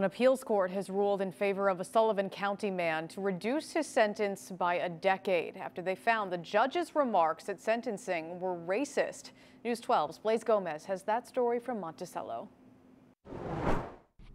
An appeals court has ruled in favor of a Sullivan County man to reduce his sentence by a decade after they found the judge's remarks at sentencing were racist. News 12's Blaise Gomez has that story from Monticello.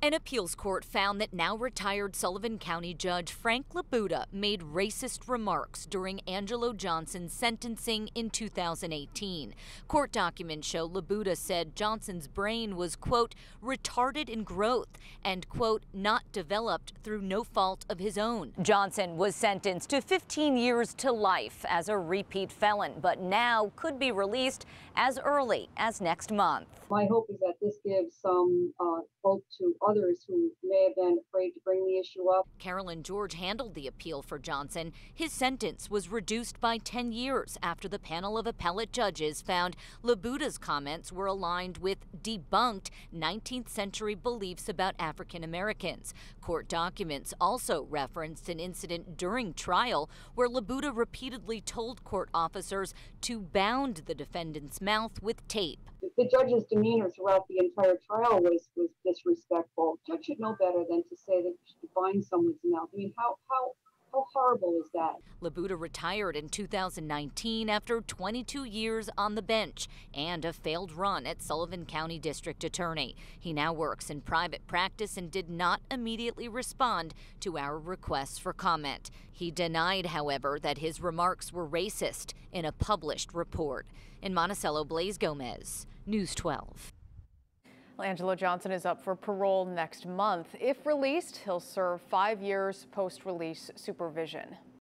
An appeals court found that now retired Sullivan County Judge Frank Labuda made racist remarks during Angelo Johnson's sentencing in 2018. Court documents show Labuda said Johnson's brain was, quote, retarded in growth and, quote, not developed through no fault of his own. Johnson was sentenced to 15 years to life as a repeat felon, but now could be released as early as next month. My hope is that this gives some uh, hope to others who may have been afraid to bring the issue up. Carolyn George handled the appeal for Johnson. His sentence was reduced by 10 years after the panel of appellate judges found Labuda's comments were aligned with debunked 19th century beliefs about African Americans. Court documents also referenced an incident during trial where Labuda repeatedly told court officers to bound the defendant's mouth with tape the judge's demeanor throughout the entire trial was was disrespectful. Judge should know better than to say that you should bind someone's mouth. I mean, how how how horrible is that? Labuda retired in 2019 after 22 years on the bench and a failed run at Sullivan County District Attorney. He now works in private practice and did not immediately respond to our requests for comment. He denied, however, that his remarks were racist in a published report. In Monticello, Blaise Gomez, News 12. Well, Angelo Johnson is up for parole next month. If released, he'll serve five years post-release supervision.